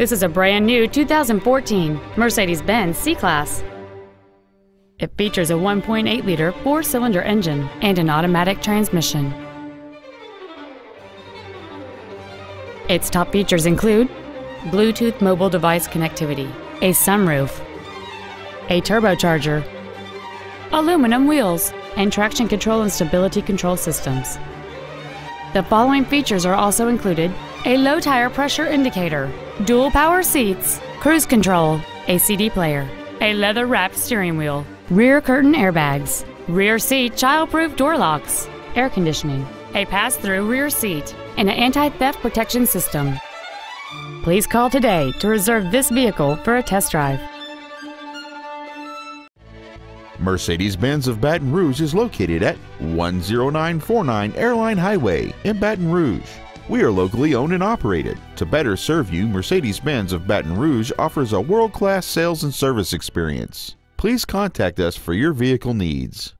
This is a brand new 2014 Mercedes-Benz C-Class. It features a 1.8-liter four-cylinder engine and an automatic transmission. Its top features include Bluetooth mobile device connectivity, a sunroof, a turbocharger, aluminum wheels, and traction control and stability control systems. The following features are also included a low tire pressure indicator, dual power seats, cruise control, a CD player, a leather wrapped steering wheel, rear curtain airbags, rear seat child proof door locks, air conditioning, a pass through rear seat, and an anti theft protection system. Please call today to reserve this vehicle for a test drive. Mercedes Benz of Baton Rouge is located at 10949 Airline Highway in Baton Rouge. We are locally owned and operated. To better serve you, Mercedes Benz of Baton Rouge offers a world class sales and service experience. Please contact us for your vehicle needs.